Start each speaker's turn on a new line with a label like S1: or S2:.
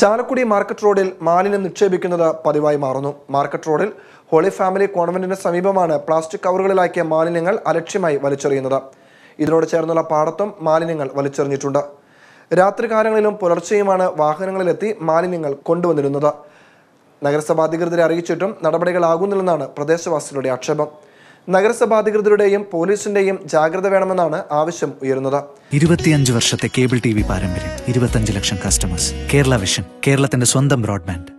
S1: Chalakudy market റോഡിൽ മാലിന്യം നിക്ഷേപിക്കുന്നത് പതിവായി മാറുന്നു. മാർക്കറ്റ് റോഡിൽ ഹോളി ഫാമിലി കോൺവെന്റിന് സമീപമാണ് പ്ലാസ്റ്റിക് കവറുകളിലാക്കിയ മാലിന്യങ്ങൾ അലക്ഷ്യമായി വലിച്ചെറിയുന്നത്. ഇതിനോട് ചേർന്നുള്ള പാടത്തും മാലിന്യങ്ങൾ വലിച്ചെറിഞ്ഞിട്ടുണ്ട്. രാത്രികാലങ്ങളിലും പുലർച്ചെയുമാണ് വാഹനങ്ങളിലെത്തി മാലിന്യങ്ങൾ കൊണ്ടുവന്നിരുന്നത്. നഗരസഭാ അധികൃതരെ അറിയിച്ചിട്ടും നടപടികളാകുന്നില്ലെന്നാണ് പ്രദേശവാസികളുടെ ആക്ഷേപം. നഗരസഭ അധികൃതരുടെയും പോലീസിന്റെയും ജാഗ്രത വേണമെന്നാണ് ആവശ്യം ഉയരുന്നത്.
S2: ഇരുപത്തിയഞ്ച് വർഷത്തെ കേബിൾ ടി വി പാരമ്പര്യം ഇരുപത്തഞ്ച് ലക്ഷം കസ്റ്റമേഴ്സ് കേരള വിഷൻ കേരളത്തിന്റെ സ്വന്തം ബ്രോഡ്ബാൻഡ്